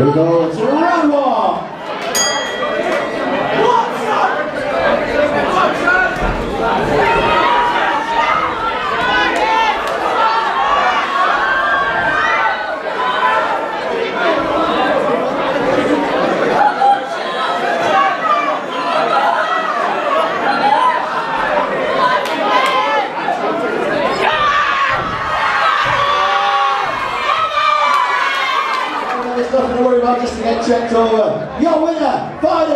Here we go. It's a round There's nothing to worry about just to get checked over. Your winner, fighting